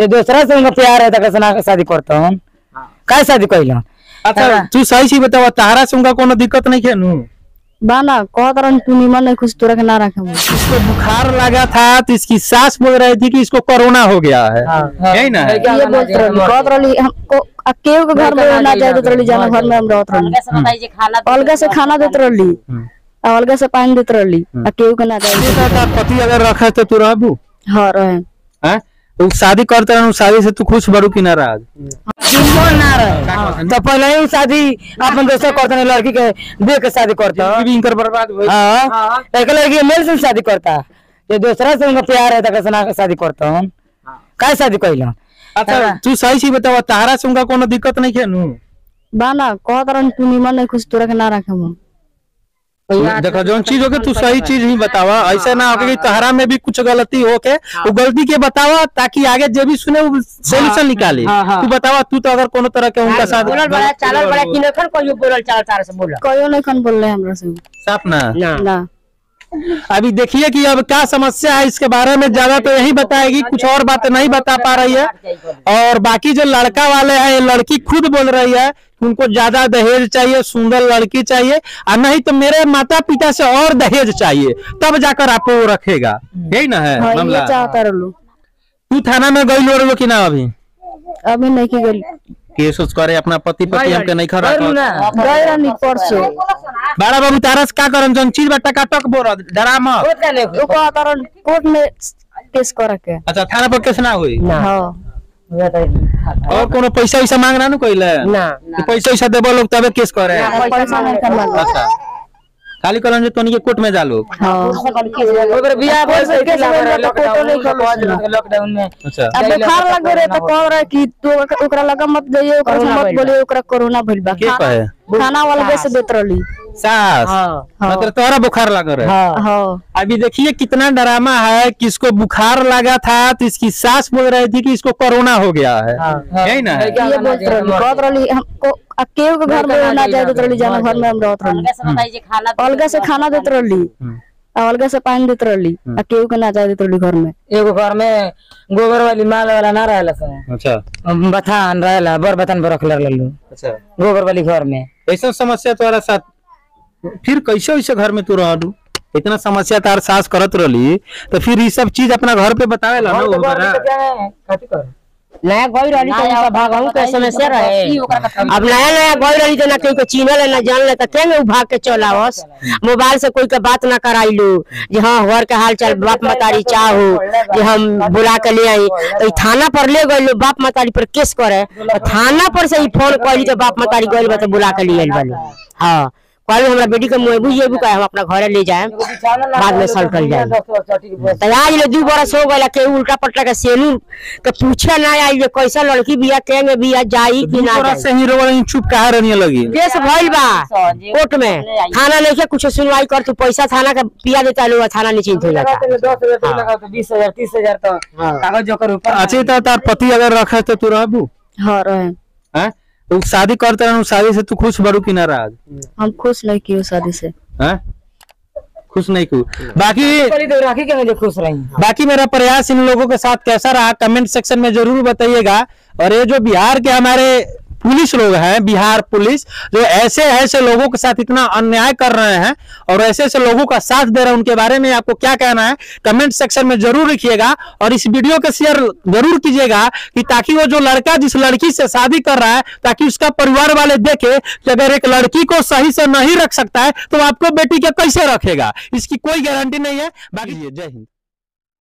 ये दूसरा से उनका प्यार है तो कैसे शादी करता हूँ। काय शादी कैला अच्छा तू सही सी बतावा तारा से उनका कोनो दिक्कत नहीं है नु? बाना कहत रहन तू निमन नहीं खुश तोरा के ना रखे इसको बुखार लगा था तो इसकी सास बोल रही थी कि इसको कोरोना हो गया है। यही ना ये बोलत कहत रहली हमको केहू के घर में ना जाए देत रहली जाना घर में हम रहत रहली। अलगे से खाना देत रहली। अलगे से पानी देत रहली। केहू के ना जाए बेटा, पति अगर रखे तो तू रहबू? हाँ रहे। हैं शादी करते रहू शादी से तू खुश बड़ू की जिंदो ना रहे। तो पहले ही शादी अपन दोस्तों करते हैं लड़की के देख के शादी करता। इनकर बर्बाद हो। हाँ। एक लड़की मेल से शादी करता। ये दूसरा से उनका प्यार है तो शादी करता। हूँ। काय शादी कैला अच्छा तू सही सी बतावा तारा से उनका कोनो दिक्कत नहीं है नु? बाना कहत रहन तू निमन नहीं खुश तोरा के ना रखे देखो जो चीज़ हो तू सही चीज़ ही बतावा ऐसा ना हो कि तहरा में भी कुछ गलती हो के वो गलती के बतावा ताकि आगे जो भी सुने वो सोल्यूशन निकाले। तू बतावा तू तो अगर कोनो तरह के उनका साथ चालल बड़ा किनखन कोई बोलल चाल चाल से बोलल कहियो नहीं खन बोल रहे हमरा से। साफ़ ना। ना। अभी देखिए कि अब क्या समस्या है इसके बारे में ज़्यादा तो यही बताएगी कुछ और बात नहीं बता पा रही है। और बाकी जो लड़का वाले हैं ये लड़की खुद बोल रही है कि उनको ज़्यादा दहेज चाहिए सुंदर लड़की चाहिए और नहीं तो मेरे माता पिता से और दहेज चाहिए तब जाकर आपको वो रखेगा। यही ना है हाँ मामला? तू थाना में गई लोड़ कि ना अभी? अभी नहीं की गई। केस उस करे अपना पति पति हमके नहीं खरा गए रहनी परसों बड़ा बाबू तारा से का करम जन चीज़ बट्टा का टक बोल डरा मत ओ कहत रहन कोर्ट में केस करे के अच्छा थाना पर केस ना हुई? हाँ। और कोनो पैसा वैसा मांगना नु कइले ना। पैसा वैसा देबो लोग तबे केस करे। पैसा नहीं करना अच्छा। खाली कलन जो तोनी के कोर्ट में जा लोग हाँ। ओकर बियाह बोल तो नहीं खोलो लॉकडाउन में अच्छा। अब बुखार लग रहे तो कह रहे कि तू ओकरा लगा मत जाइए ओकरा मत बोलिए ओकरा कोरोना भइल बा। के कहे? खाना वाला गैस देत रहली सास। मतलब तोरा बुखार लग रहा। है। हाँ। अभी देखिए कितना डरामा है कि इसको बुखार लगा था तो इसकी सास बोल रही थी कि इसको कोरोना हो गया है। यही ना? है। ये बोलत रही हमको अकेले के घर में ना जाए देत रहली जाना घर में हम रहत रहली अलग से खाना देत रहली आ अलगे से पानी देत रहली आ केहू के ना जाए देत रहली घर में एगो घर में गोबर वाली माल वाला ना रहला सा अच्छा बथान रहला बर बथान पर रखले रहलू अच्छा गोबर वाली घर में ऐसा समस्या तुम्हारा साथ फिर कैसे वैसे घर में तू रहलू इतना समस्या तार सास करत रहली तो फिर ये सब चीज़ अपना घर पे बतावे ला ना नया गई रही तो उनका भागहू के समस्या रहे। अब नया नया गई रही तो ना कोई को चिन्हल ना जानल है, तो के में भाग के चल आवस मोबाइल से कोई के बात ना कराइलू जे हाँ घर के हाल चाल बाप मतारी चाहो जे हम बुला के ले आई। तो थाना पर ले गइलो बाप मतारी पर केस करे। तो थाना पर से ही फ़ोन कइली तो बाप मतारी गइल बा तो बुला के ले आइल बालो हाँ। कहलू हमरा बेटी के मुएबू जेबू का हम अपना घरे ले जाए बाद में सल्टल जाए तो आज ले दू बरस हो गया के उल्टा पट्टा के सेनू के पूछे ना आई जे कैसा लड़की बिया केंगे बिया जाई कि ना तोरा जाई। से ही रोवल चुप कहा रहने लगी? केस भइल बा कोर्ट में। थाना नहीं के कुछ सुनवाई कर तू पैसा थाना का पिया देता लोग थाना निश्चिंत हो जाता। बीस हज़ार तीस हज़ार तो कागज़ जोकर ऊपर। अच्छी तो तार पति अगर रखे तो तू रहबू। हाँ रहे हैं? तू शादी करते रहू शादी से तू खुश बड़ू की ना नाराज़ हम खुश नहीं की शादी से। हैं? खुश नहीं क्यों बाकी तो राखी के मुझे खुश रही। बाकी मेरा प्रयास इन लोगों के साथ कैसा रहा कमेंट सेक्शन में ज़रूर बताइएगा। और ये जो बिहार के हमारे पुलिस लोग हैं, बिहार पुलिस, जो ऐसे ऐसे लोगों के साथ इतना अन्याय कर रहे हैं और ऐसे ऐसे लोगों का साथ दे रहे हैं, उनके बारे में आपको क्या कहना है? कमेंट सेक्शन में ज़रूर लिखिएगा और इस वीडियो को शेयर ज़रूर कीजिएगा कि ताकि वो जो लड़का जिस लड़की से शादी कर रहा है, ताकि उसका परिवार वाले देखे कि अगर एक लड़की को सही से नहीं रख सकता है तो आपको बेटी के कैसे रखेगा? इसकी कोई गारंटी नहीं है। बाकी जय हिंद।